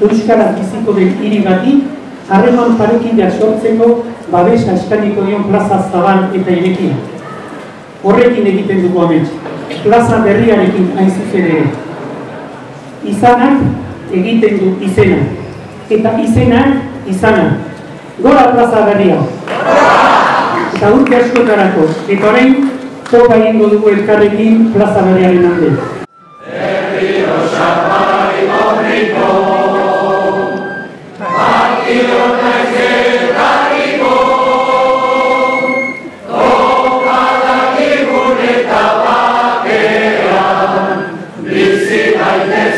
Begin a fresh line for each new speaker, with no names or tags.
Euskara biziko den hiri bati, harreman parekideak sortzeko babesa eskaniko dion plaza zabal eta irekia. Horrekin egiten dugu amets, plaza berriarekin hain zuzen ere. Izanak egiten du izena, eta izenak izana. Gora plaza berria! Eta urte askotarako, eta orain, topa egingo dugu elkarrekin plaza berriaren alde.
Amen.